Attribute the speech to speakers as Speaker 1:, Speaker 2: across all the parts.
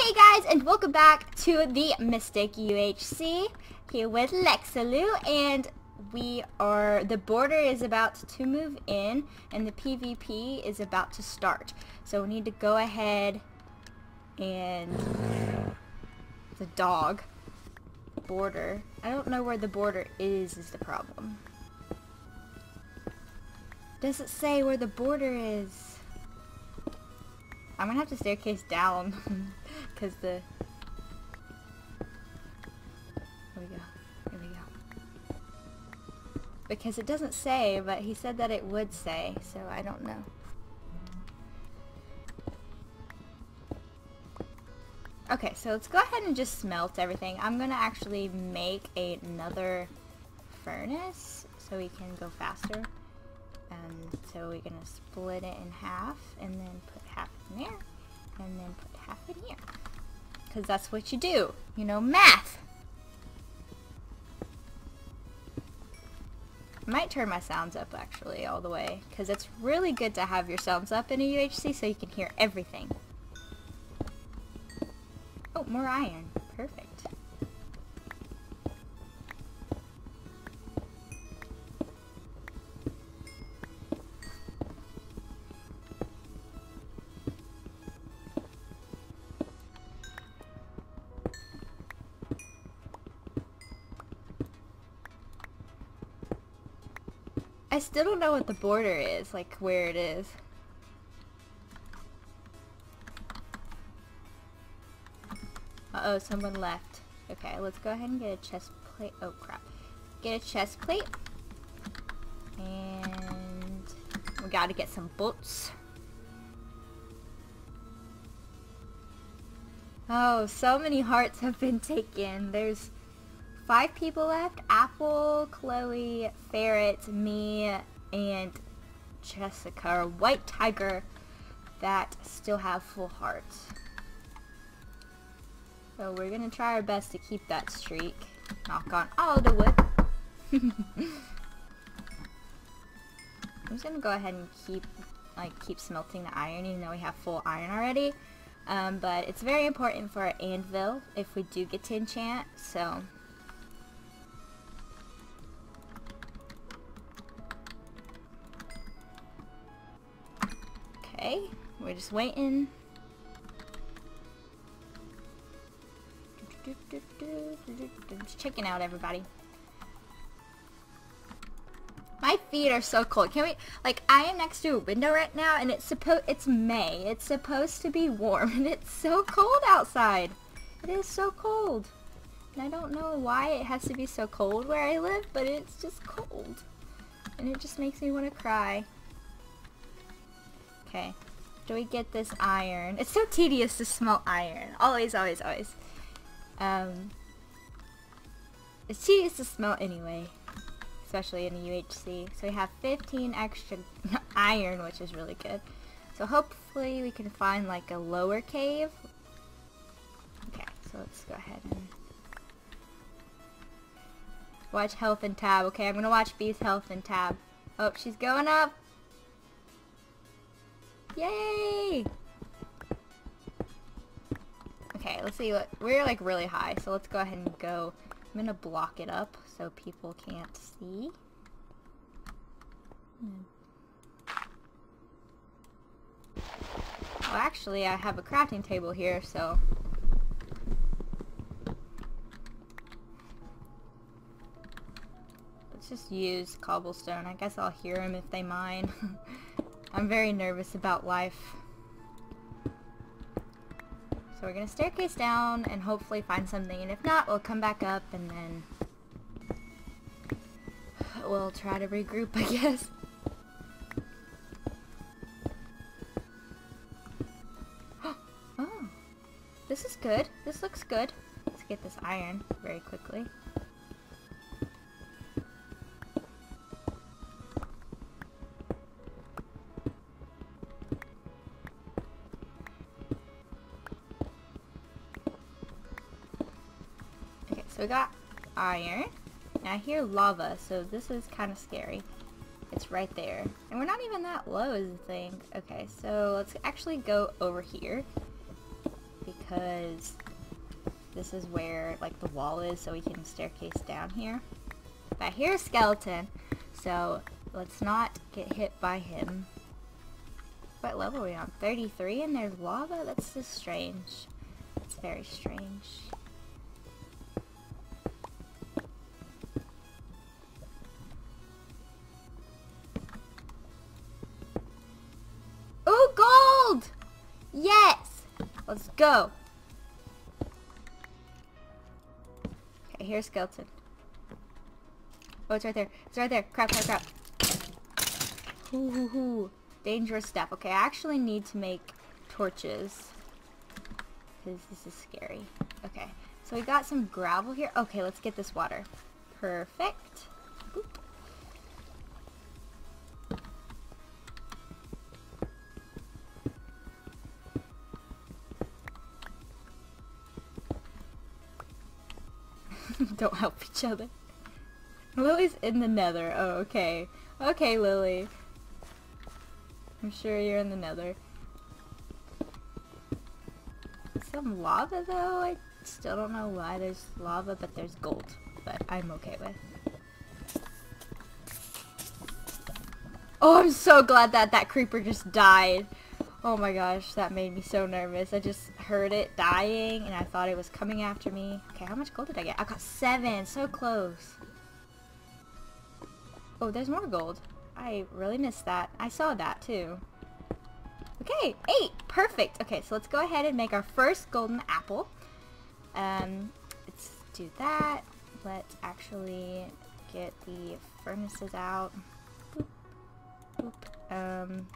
Speaker 1: Hey guys, and welcome back to the Mystic UHC here with LEXXALOU, and we are, the border is about to move in, and the PvP is about to start. So we need to go ahead and, the dog, border, I don't know where the border is, is the problem. Does it say where the border is? I'm gonna have to staircase down because the here we go here we go. Because it doesn't say but he said that it would say so I don't know. Okay so let's go ahead and just smelt everything. I'm gonna actually make another furnace so we can go faster. And so we're gonna split it in half and then put in there and then put half in here. Because that's what you do you know math. I might turn my sounds up actually all the way because it's really good to have your sounds up in a UHC so you can hear everything. Oh more iron. Perfect I still don't know what the border is, like where it is. Uh-oh, someone left. Okay, let's go ahead and get a chest plate. Oh, crap. Get a chest plate. And we gotta get some boots. Oh, so many hearts have been taken. There's five people left. Apple, Chloe, Ferret, me, and Jessica, White Tiger, that still have full hearts. So we're gonna try our best to keep that streak. Knock on all the wood. I'm just gonna go ahead and keep like keep smelting the iron even though we have full iron already. Um, but it's very important for our anvil if we do get to enchant, so Okay, we're just waiting. Just checking out everybody. My feet are so cold. Can we like I am next to a window right now and it's supposed it's May. It's supposed to be warm and it's so cold outside. It is so cold. And I don't know why it has to be so cold where I live, but it's just cold. And it just makes me want to cry. Okay. Do we get this iron? It's so tedious to smelt iron. Always, always, always. Um, it's tedious to smelt anyway. Especially in a UHC. So we have 15 extra iron, which is really good. So hopefully we can find like a lower cave. Okay, so let's go ahead and watch health and tab. Okay, I'm gonna watch Bea's health and tab. Oh, she's going up. Yay! Okay, let's see what, we're like really high, so let's go ahead and go. I'm gonna block it up so people can't see. Hmm. Well, actually, I have a crafting table here, so... Let's just use cobblestone. I guess I'll hear them if they mine. I'm very nervous about life. So we're gonna staircase down and hopefully find something, and if not, we'll come back up and then we'll try to regroup, I guess. oh, this is good. This looks good. Let's get this iron very quickly. Iron. Now I hear lava, so this is kind of scary. It's right there. And we're not even that low is the thing. Okay, so let's actually go over here. because this is where like the wall is so we can staircase down here. But here's skeleton. So let's not get hit by him. What level are we on? 33 and there's lava? That's just strange. It's very strange. Go. Okay, here's skeleton. Oh, it's right there. It's right there. Crap, crap, crap. Ooh, hoo, hoo. Dangerous stuff. Okay, I actually need to make torches. Because this is scary. Okay, so we got some gravel here. Okay, let's get this water. Perfect. Don't help each other. Lily's in the nether. Oh, okay. Okay, Lily. I'm sure you're in the nether. Some lava, though? I still don't know why there's lava, but there's gold. But I'm okay with. Oh, I'm so glad that that creeper just died. Oh my gosh, that made me so nervous. I just heard it dying and I thought it was coming after me. Okay, how much gold did I get? I got seven. So close. Oh, there's more gold. I really missed that. I saw that too. Okay, eight. Perfect. Okay, so let's go ahead and make our first golden apple. Um, let's do that. Let's actually get the furnaces out. Boop. Boop. Um,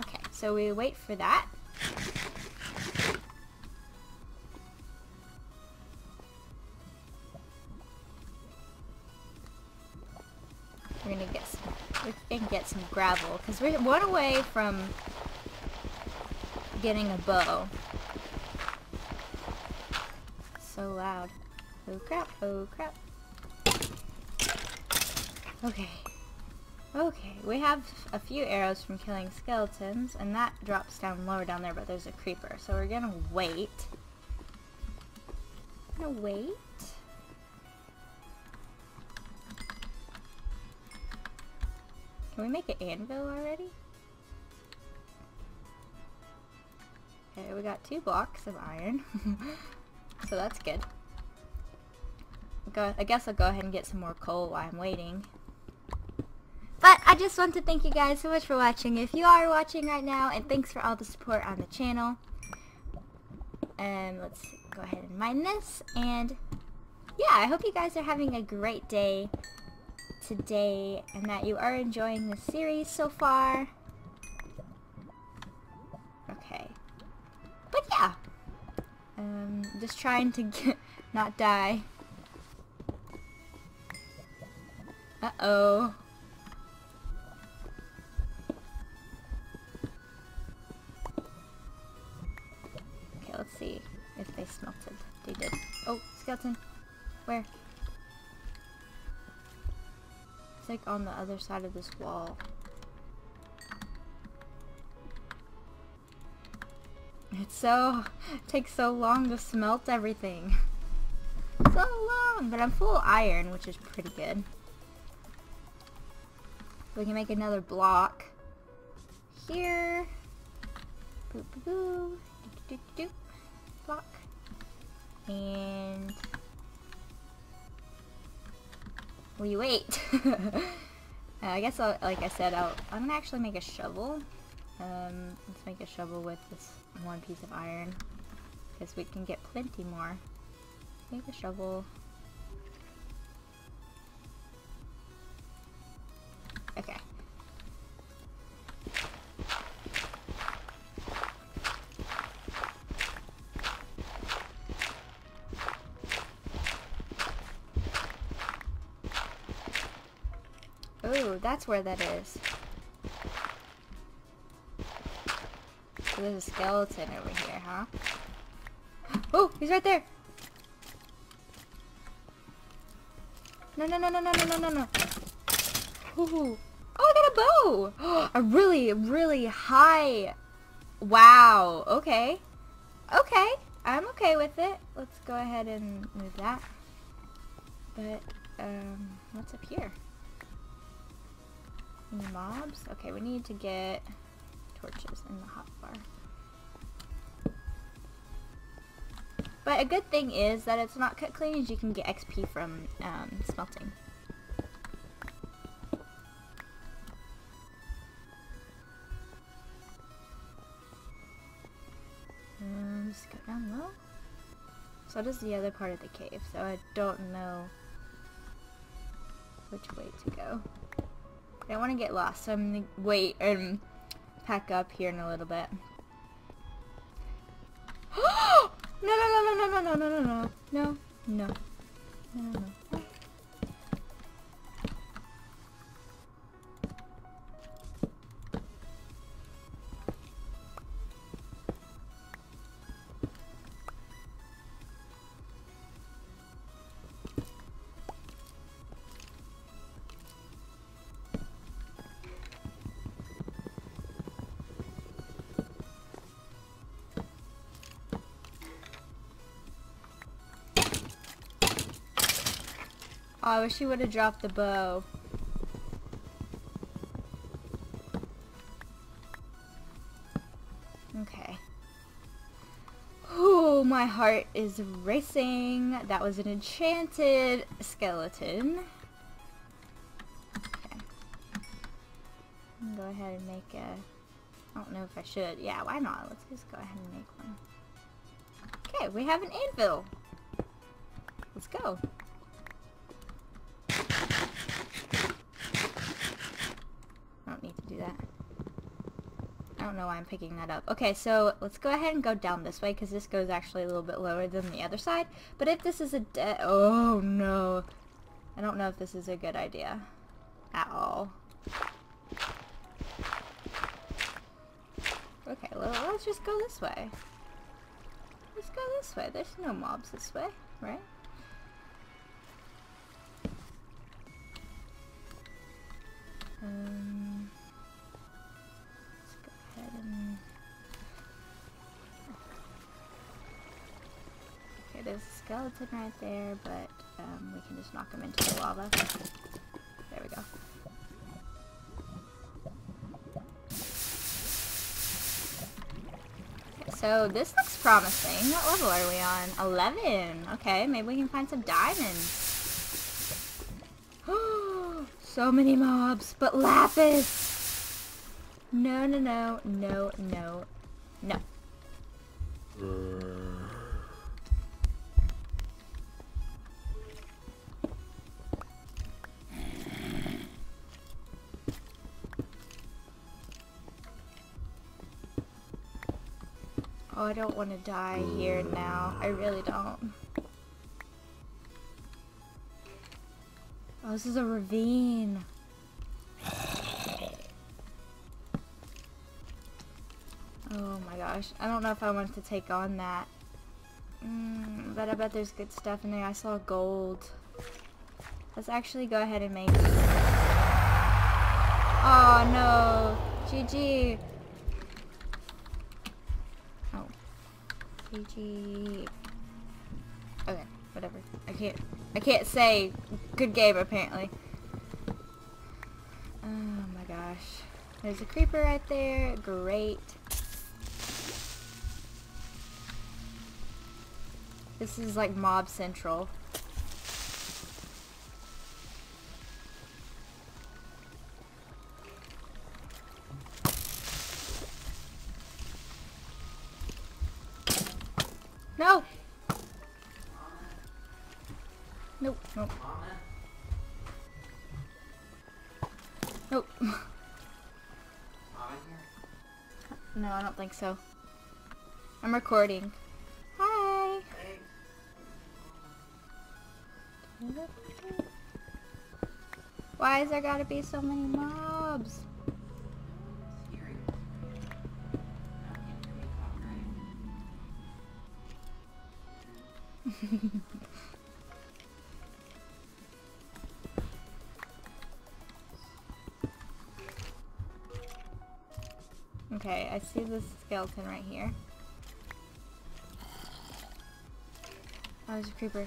Speaker 1: Okay, so we wait for that. We're gonna get some, we can get some gravel because we're one away from getting a bow. So loud. Oh crap, oh crap. Okay, Okay, we have a few arrows from killing skeletons, and that drops down lower down there, but there's a creeper. So we're gonna wait. Gonna wait. Can we make an anvil already? Okay, we got two blocks of iron. so that's good. Go, I guess I'll go ahead and get some more coal while I'm waiting. But I just want to thank you guys so much for watching. If you are watching right now, and thanks for all the support on the channel. And let's go ahead and mine this. And yeah, I hope you guys are having a great day today and that you are enjoying the series so far. Okay. But yeah. Um, just trying to get, not die. Uh-oh. Other side of this wall. It's so, it takes so long to smelt everything. So long, but I'm full of iron, which is pretty good. We can make another block here. Boop, boop, boop. Do, do, do, block. And we wait. uh, I guess, I'll, like I said, I'll, I'm gonna actually make a shovel. Um, let's make a shovel with this one piece of iron, because we can get plenty more. Make a shovel. Oh, that's where that is. So there's a skeleton over here, huh? Oh, he's right there! No, no, no, no, no, no, no, no, Ooh. Oh, I got a bow! a really, really high... Wow, okay. Okay, I'm okay with it. Let's go ahead and move that. But, um, what's up here? Any mobs? Okay, we need to get torches in the hotbar. But a good thing is that it's not cut clean as you can get XP from um, smelting. Um, just go down low. So does the other part of the cave, so I don't know which way to go. I don't want to get lost, so I'm going to wait and pack up here in a little bit. no, no, no, no, no, no, no, no, no, no, no, no, no, no. Oh, I wish he would have dropped the bow. Okay. Oh, my heart is racing. That was an enchanted skeleton. Okay. Go ahead and make a... I don't know if I should. Yeah, why not? Let's just go ahead and make one. Okay, we have an anvil. Let's go. Don't know why I'm picking that up. Okay, so let's go ahead and go down this way because this goes actually a little bit lower than the other side. But if this is a dead... Oh, no. I don't know if this is a good idea at all. Okay, well, let's just go this way. Let's go this way. There's no mobs this way, right? Um... Okay, there's a skeleton right there, but um, we can just knock him into the lava. There we go. So this looks promising. What level are we on? 11. Okay, maybe we can find some diamonds. so many mobs, but lapis! No, no, no, no, no. Oh, I don't want to die here now. I really don't. Oh, this is a ravine. Oh my gosh. I don't know if I want to take on that. Mm, but I bet there's good stuff in there. I saw gold. Let's actually go ahead and make... Oh no! GG! Oh. GG. Okay, whatever. I can't... I can't say good game apparently. Oh my gosh. There's a creeper right there. Great. This is like mob central. Oh. Nope. no, I don't think so. I'm recording. Hi! Why has there gotta be so many mobs? I see this skeleton right here. Oh, there's a creeper.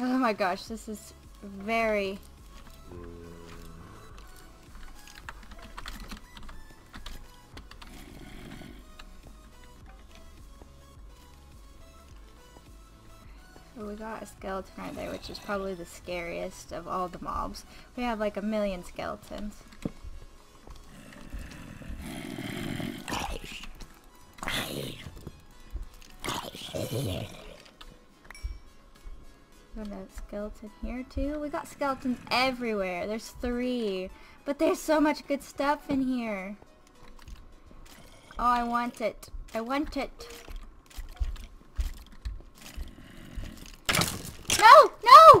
Speaker 1: Oh my gosh, this is very... skeleton right there, which is probably the scariest of all the mobs. We have like a million skeletons. Got a skeleton here too. We got skeletons everywhere. There's three. But there's so much good stuff in here. Oh, I want it. I want it. No! No!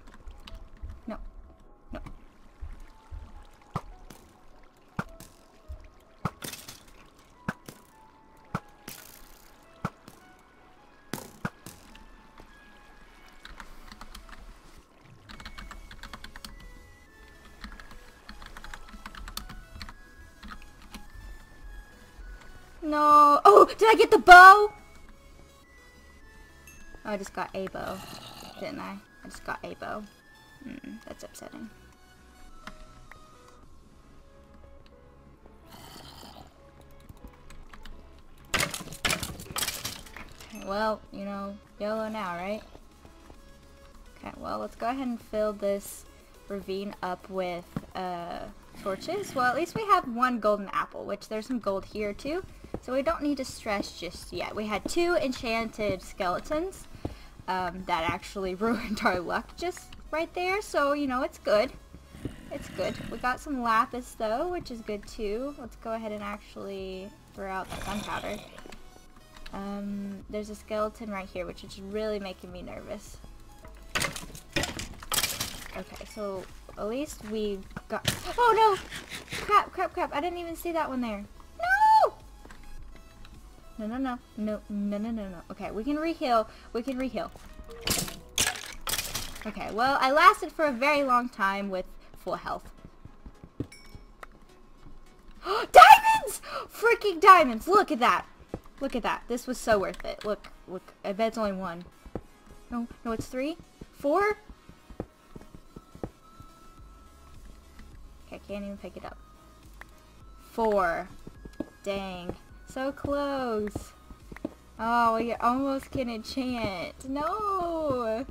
Speaker 1: Did I get the bow? Oh, I just got a bow, didn't I? I just got a bow. Mm, that's upsetting. Okay, well, you know, YOLO now, right? Okay, well, let's go ahead and fill this ravine up with uh, torches. Well, at least we have one golden apple, which there's some gold here too. So we don't need to stress just yet. We had two enchanted skeletons um, that actually ruined our luck just right there. So, you know, it's good. It's good. We got some lapis though, which is good too. Let's go ahead and actually throw out the gunpowder. Um, there's a skeleton right here, which is really making me nervous. Okay, so at least we got... Oh no! Crap, crap, crap. I didn't even see that one there. No! No, no, no. No, no, no, no, no. Okay, we can reheal. We can reheal. Okay, well, I lasted for a very long time with full health. diamonds! Freaking diamonds! Look at that. Look at that. This was so worth it. Look, look. I bet it's only one. No, no, it's three? Four? Can't even pick it up. Four. Dang. So close. Oh, we almost can enchant. No!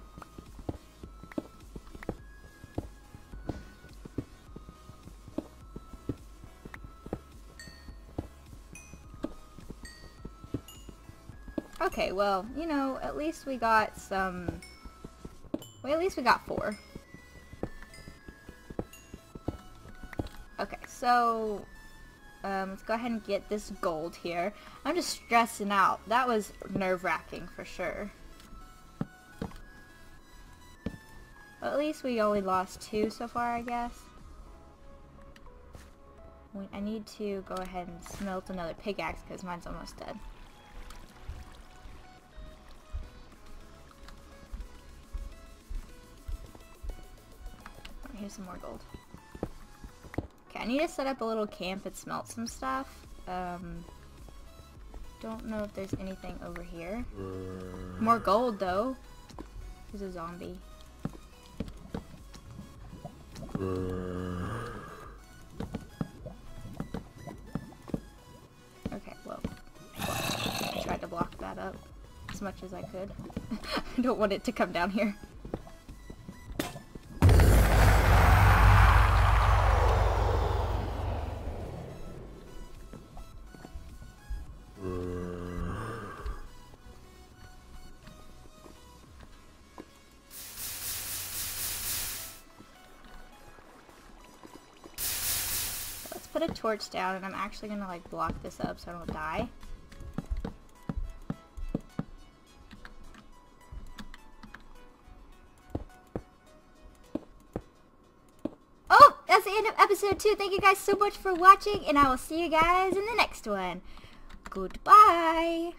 Speaker 1: Okay, well, you know, at least we got some... Well, at least we got four. So... Um, let's go ahead and get this gold here. I'm just stressing out. That was nerve-wracking for sure. Well, at least we only lost two so far, I guess. I need to go ahead and smelt another pickaxe because mine's almost dead. here's some more gold. I need to set up a little camp and smelt some stuff. Um, don't know if there's anything over here. More gold, though. There's a zombie. Okay, well. I tried to block that up as much as I could. I don't want it to come down here. Put a torch down and I'm actually gonna like block this up so I don't die. Oh, that's the end of episode episode 2. Thank you guys so much for watching, and I will see you guys in the next one. Goodbye.